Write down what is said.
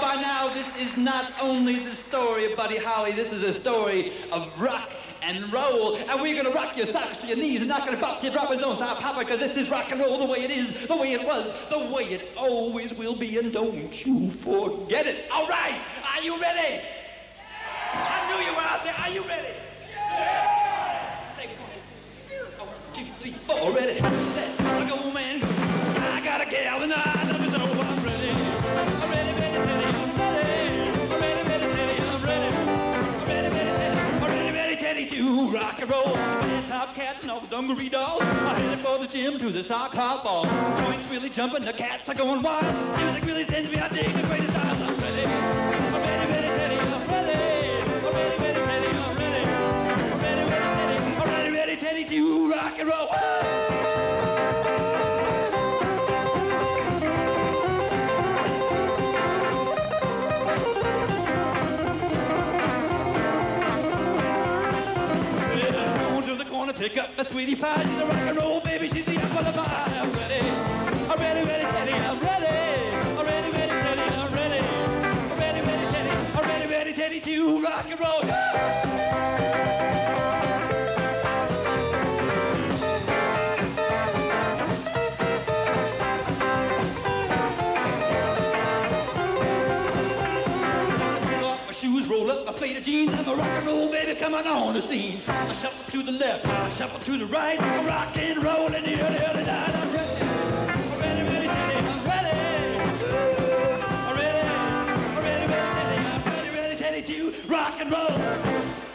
by now, this is not only the story of Buddy Holly, this is a story of rock and roll. And we're gonna rock your socks to your knees and not gonna pop Kid Robin's own style papa, because this is rock and roll the way it is, the way it was, the way it always will be, and don't you forget it. All right, are you ready? I knew you were out there. Are you ready? Say one, two, three, four, ready. Rock and roll. Top cats and all the dungaree dolls are headed for the gym to the sock hop ball. Joints really jumping, the cats are going wild. Music really sends me, I dig the greatest. I'm ready. I'm ready, ready, Teddy, I'm ready. I'm ready, ready, ready, I'm ready. I'm ready, ready, ready, I'm ready, ready, Teddy to rock and roll. Pick up my sweetie pie. She's a rock and roll baby, she's the apple of my eye. I'm ready, I'm ready, ready, Teddy, I'm ready. I'm ready, ready, Teddy, I'm ready. I'm ready, ready, Teddy, I'm ready, ready, Teddy to rock and roll. Of jeans. I'm a rock and roll baby coming on the scene. I shuffle to the left, I shuffle to the right. I'm rock and roll in the early, early night. I'm ready. Rock and roll.